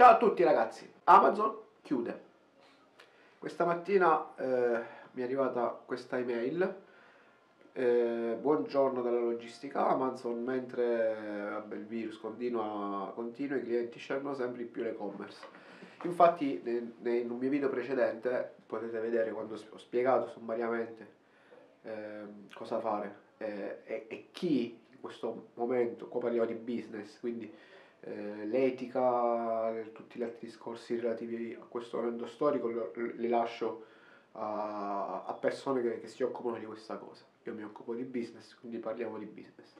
Ciao a tutti ragazzi, Amazon chiude. Questa mattina eh, mi è arrivata questa email. Eh, buongiorno dalla logistica Amazon, mentre vabbè, il virus continua, continua, i clienti scelgono sempre di più l'e-commerce. Infatti in un mio video precedente potete vedere quando ho spiegato sommariamente eh, cosa fare eh, e, e chi in questo momento, qua parliamo di business, quindi eh, l'etica, tutti gli altri discorsi relativi a questo momento storico li lascio a, a persone che, che, si occupano di questa cosa. Io mi occupo di business, quindi parliamo di business.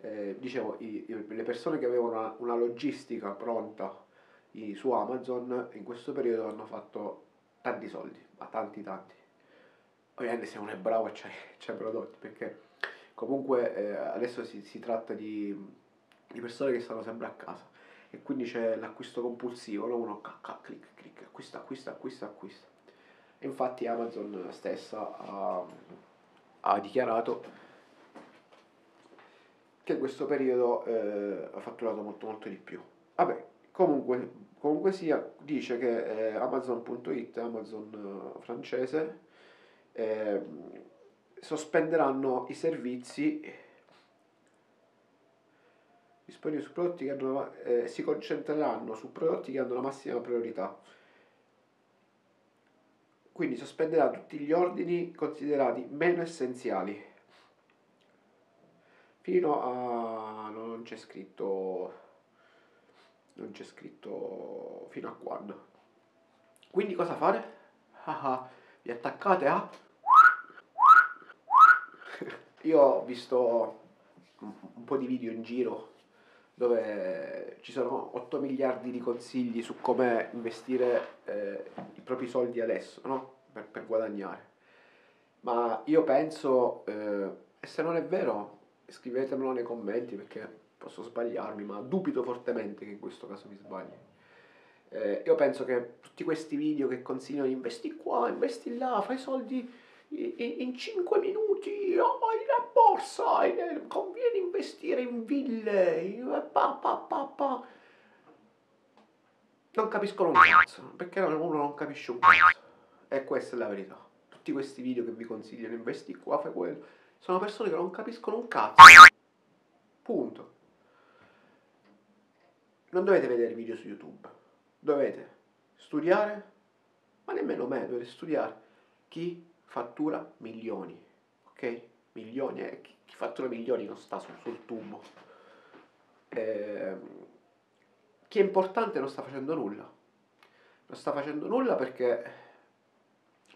Eh, dicevo, i, i, le persone che avevano una, una logistica pronta i, su Amazon in questo periodo hanno fatto tanti soldi, ma tanti tanti. Ovviamente se uno è bravo e c'è, prodotti, perché comunque eh, adesso si, si tratta di di persone che stanno sempre a casa e quindi c'è l'acquisto compulsivo, no? uno clic, clic, clic, acquista, acquista, acquista, acquista. E infatti Amazon stessa ha, ha dichiarato che in questo periodo eh, ha fatturato molto molto di più. Vabbè, comunque, comunque sia, dice che eh, Amazon.it, Amazon uh, francese, eh, sospenderanno i servizi disponibili su prodotti che hanno, eh, si concentreranno su prodotti che hanno la massima priorità. Quindi sospenderà tutti gli ordini considerati meno essenziali. Fino a... non c'è scritto... non c'è scritto fino a quando. Quindi cosa fare? Ah, ah, vi attaccate a... Io ho visto un po' di video in giro dove ci sono 8 miliardi di consigli su come investire eh, i propri soldi adesso, no? per, per, guadagnare. Ma io penso, eh, e se non è vero, scrivetemelo nei commenti perché posso sbagliarmi, ma dubito fortemente che in questo caso mi sbagli. Eh, io penso che tutti questi video che consigliano investi qua, investi là, fai soldi in 5 minuti oh, la borsa, conviene investire in ville, pa, pa, pa, pa. non capiscono un cazzo, perché uno non capisce un cazzo, e questa è la verità. Tutti questi video che vi consigliano, investi qua, fai quello, sono persone che non capiscono un cazzo, punto. Non dovete vedere video su YouTube, dovete studiare, ma nemmeno me, dovete studiare chi fattura milioni, ok? Milioni, eh, chi, chi fattura milioni non sta sul, sul tubo. Eh, chi è importante non sta facendo nulla. Non sta facendo nulla perché,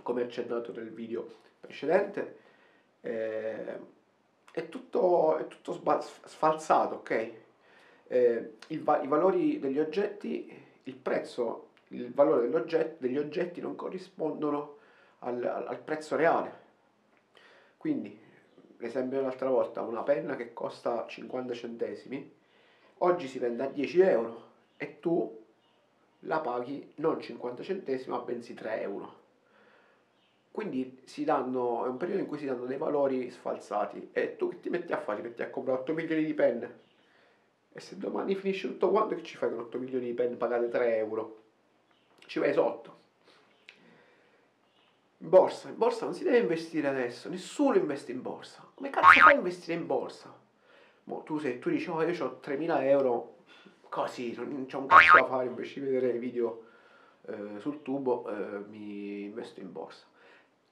come accennato nel video precedente, eh, è tutto, è tutto sfalsato, ok? Eh, il, I valori degli oggetti, il prezzo, il valore degli oggetti non corrispondono al, al prezzo reale. Quindi, l'esempio dell'altra volta, una penna che costa 50 centesimi, oggi si vende a 10 euro e tu la paghi non 50 centesimi ma bensì 3 euro. Quindi danno, è un periodo in cui si danno dei valori sfalsati e tu che ti metti a fare? Ti metti a comprare 8 milioni di penne e se domani finisce tutto quanto che ci fai con 8 milioni di penne pagate 3 euro? Ci vai sotto. Borsa, in borsa non si deve investire adesso, nessuno investe in borsa. Come cazzo fai a investire in borsa? Boh, tu, se, tu dici, oh, io ho 3.000 euro, così, non c'è un cazzo da fare, invece di vedere video eh, sul tubo, eh, mi investo in borsa.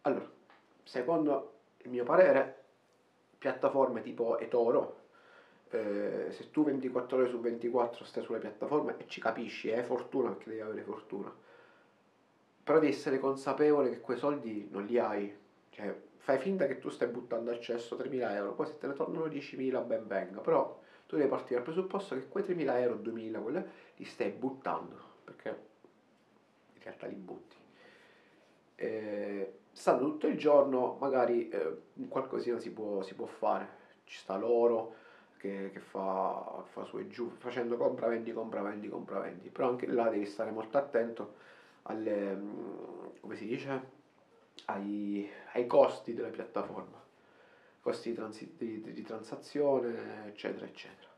Allora, secondo il mio parere, piattaforme tipo eToro, eh, se tu 24 ore su 24 stai sulle piattaforme e ci capisci, è fortuna perché devi avere fortuna però devi essere consapevole che quei soldi non li hai. Cioè, fai finta che tu stai buttando al cesso 3.000 euro, poi se te ne tornano 10.000 ben venga, però tu devi partire dal presupposto che quei 3.000 euro, 2.000, quelli, li stai buttando, perché in realtà li butti. Eh, stando tutto il giorno, magari eh, qualcosina si può, si può fare, ci sta l'oro che, che fa, fa su e giù, facendo compravendi, compravendi, compravendi, però anche là devi stare molto attento alle, mm, come si dice, ai, ai costi della piattaforma, costi di, transi, di, di transazione, eccetera, eccetera.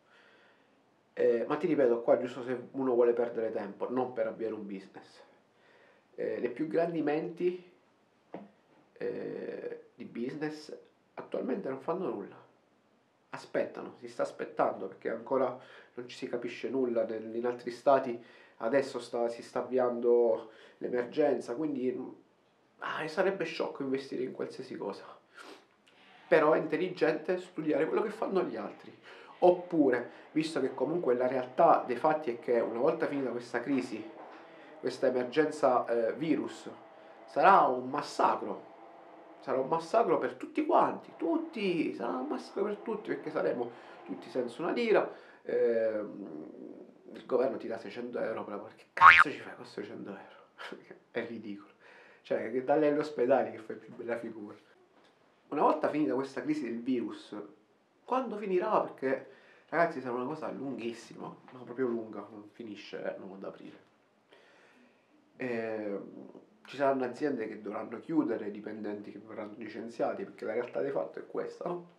Eh, ma ti ripeto qua giusto se uno vuole perdere tempo, non per avviare un business. Eh, le più grandi menti eh, di business attualmente non fanno nulla. Aspettano, si sta aspettando perché ancora non ci si capisce nulla. In altri stati adesso sta, si sta avviando l'emergenza, quindi ah, sarebbe sciocco investire in qualsiasi cosa. Però è intelligente studiare quello che fanno gli altri. Oppure, visto che comunque la realtà dei fatti è che una volta finita questa crisi, questa emergenza eh, virus, sarà un massacro. Sarà un massacro per tutti quanti, tutti, sarà un massacro per tutti perché saremo tutti senza una lira. Eh, il governo ti dà 600 euro per lavoro. Che cazzo ci fai con 600 euro? è ridicolo. Cioè, che dalle agli ospedali che fai più bella figura. Una volta finita questa crisi del virus, quando finirà? Perché ragazzi sarà una cosa lunghissima, ma proprio lunga, non finisce eh, non ad aprile. E, ci saranno aziende che dovranno chiudere, dipendenti che verranno licenziati, perché la realtà dei fatti è questa, no?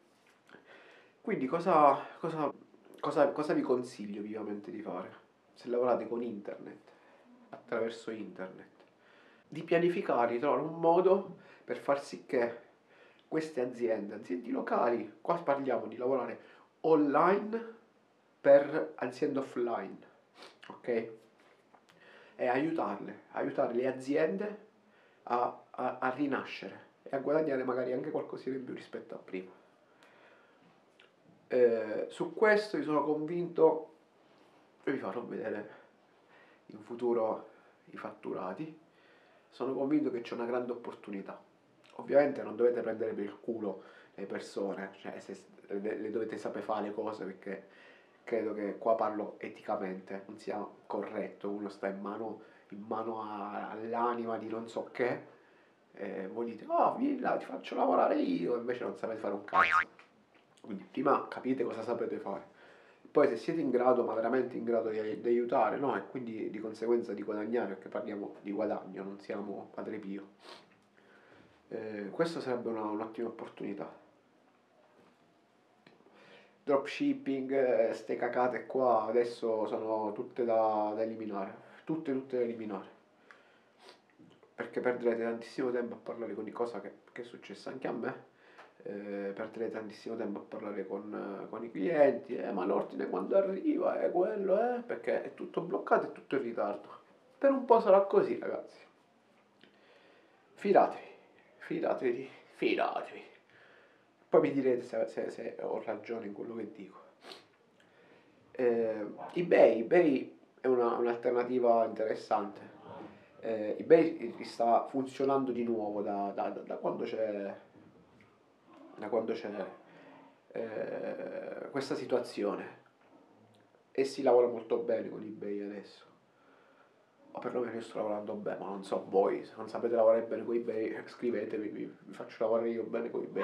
Quindi cosa, cosa, cosa, cosa vi consiglio vivamente di fare? Se lavorate con internet, attraverso internet, di pianificare, di trovare un modo per far sì che queste aziende, aziende locali, qua parliamo di lavorare online per aziende offline, ok? E aiutarle, aiutare le aziende a, a, a rinascere e a guadagnare magari anche qualcosina in più rispetto a prima. Eh, su questo io sono convinto, e vi farò vedere in futuro i fatturati, sono convinto che c'è una grande opportunità. Ovviamente non dovete prendere per il culo le persone, cioè se, le, dovete sapere fare le cose perché credo che qua parlo eticamente, non sia corretto, uno sta in mano, in mano a, all'anima di non so che, e voi dite, oh vieni là, ti faccio lavorare io, invece non sapete fare un cazzo. Quindi prima capite cosa sapete fare. Poi se siete in grado, ma veramente in grado di, di aiutare, no? E quindi di conseguenza di guadagnare, perché parliamo di guadagno, non siamo padre Pio. Eh, questa sarebbe una, un'ottima opportunità. Dropshipping, eh, ste cacate qua adesso sono tutte da, da eliminare, tutte tutte da eliminare perché perderete tantissimo tempo a parlare di cosa che, che, è successa anche a me, eh, perderete tantissimo tempo a parlare con, con i clienti, eh, ma l'ordine quando arriva è quello, eh, perché è tutto bloccato e tutto in ritardo. Per un po' sarà così ragazzi. Fidatevi, fidatevi, fidatevi. Poi mi direte se, se, se ho ragione in quello che dico. Eh, eBay, eBay è una, un'alternativa interessante eh, eBay sta funzionando di nuovo da, da, da quando c'è, da quando c'è eh, questa situazione. E si lavora molto bene con eBay adesso. O perlomeno io sto lavorando bene ma non so voi se non sapete lavorare bene con eBay scrivetemi vi, vi faccio lavorare io bene con eBay.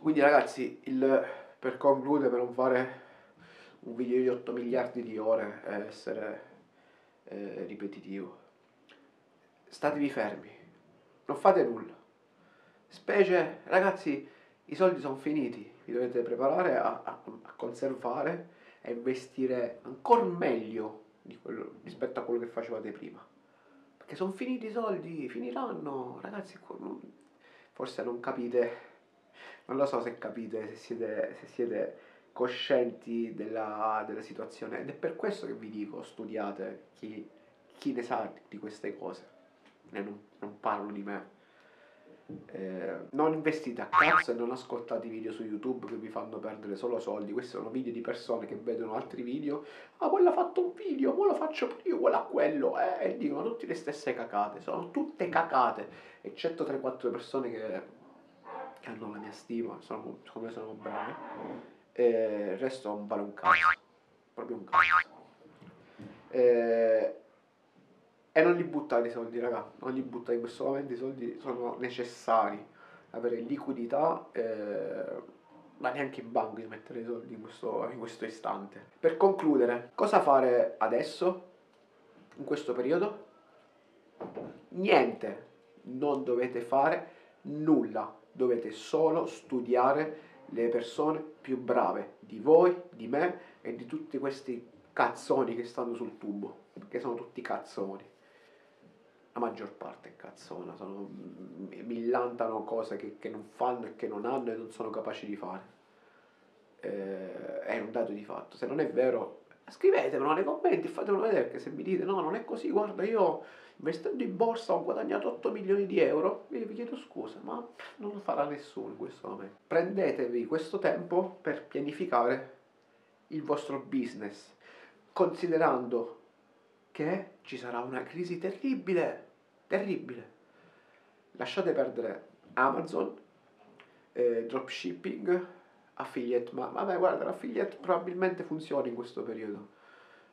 Quindi ragazzi il, per concludere per non fare un video di 8 miliardi di ore e essere eh, ripetitivo. Statevi fermi, non fate nulla. Specie, ragazzi, i soldi sono finiti, vi dovete preparare a, a, a conservare e investire ancora meglio quello, rispetto a quello che facevate prima. Perché sono finiti i soldi, finiranno, ragazzi, forse non capite, non lo so se capite, se siete, se siete coscienti della, della, situazione ed è per questo che vi dico studiate chi, chi ne sa di queste cose non, non parlo di me. Eh, non investite a cazzo e non ascoltate i video su YouTube che vi fanno perdere solo soldi. Questi sono video di persone che vedono altri video. Ah, quello ha fatto un video, ora lo faccio io, quello a quello. Eh, e dicono tutte le stesse cacate. Sono tutte cacate, eccetto 3-4 persone che, che, hanno la mia stima, sono, secondo me sono brave. E il resto non vale un cazzo. Proprio un cazzo. Eh, e non li buttate i soldi, raga, non li buttate in questo momento, i soldi sono necessari. Avere liquidità, eh, ma neanche in banca di mettere i soldi in questo, in questo istante. Per concludere, cosa fare adesso, in questo periodo? Niente, non dovete fare nulla, dovete solo studiare le persone più brave di voi, di me e di tutti questi cazzoni che stanno sul tubo, perché sono tutti cazzoni. La maggior parte è cazzona, sono, millantano cose che, che non fanno e che non hanno e non sono capaci di fare. Eh, è un dato di fatto. Se non è vero, scrivetemelo nei commenti, fatemelo vedere, perché se mi dite no, non è così, guarda, io investendo in borsa ho guadagnato 8 milioni di euro, vi, vi chiedo scusa, ma non lo farà nessuno in questo momento. Prendetevi questo tempo per pianificare il vostro business, considerando che ci sarà una crisi terribile, terribile. Lasciate perdere Amazon, eh, dropshipping, affiliate, ma vabbè guarda l'affiliate probabilmente funziona in questo periodo.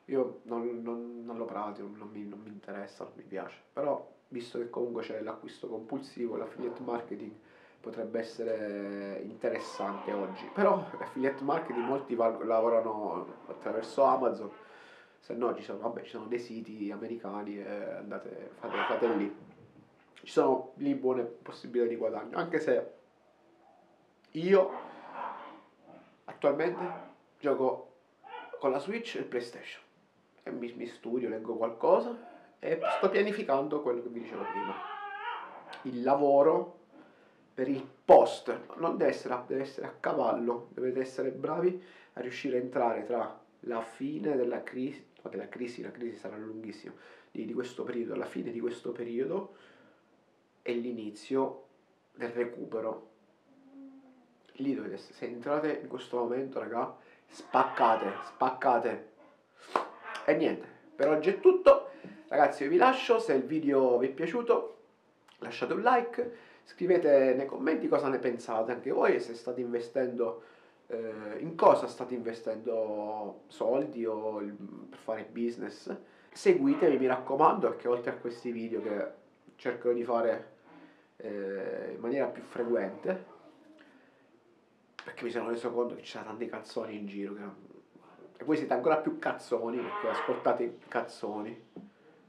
Io non, non, non lo pratico, non mi, non mi, interessa, non mi piace, però visto che comunque c'è l'acquisto compulsivo, l'affiliate marketing potrebbe essere interessante oggi, però l'affiliate marketing molti lavorano attraverso Amazon, se no ci sono, vabbè, ci sono dei siti americani e andate, fate, fate lì. Ci sono lì buone possibilità di guadagno, anche se io attualmente gioco con la Switch e il PlayStation e mi, mi studio, leggo qualcosa e sto pianificando quello che vi dicevo prima. Il lavoro per il post non deve essere, deve essere a cavallo, dovete essere bravi a riuscire a entrare tra la fine della crisi, no, della crisi, la crisi sarà lunghissima, di, di questo periodo, la fine di questo periodo e l'inizio del recupero. Lì dovete se entrate in questo momento, raga, spaccate, spaccate e niente, per oggi è tutto. Ragazzi, io vi lascio. Se il video vi è piaciuto, lasciate un like. Scrivete nei commenti cosa ne pensate anche voi, se state investendo, eh, in cosa state investendo soldi o il, per fare business. Seguitemi, mi raccomando, perché oltre a questi video che cerco di fare eh, in maniera più frequente, perché mi sono reso conto che c'erano tanti cazzoni in giro che e voi siete ancora più cazzoni perché ascoltate i cazzoni.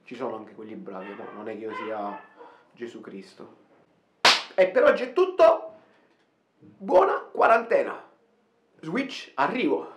Ci sono anche quelli bravi, no? non è che io sia Gesù Cristo. E per oggi è tutto. Buona quarantena. Switch, arrivo.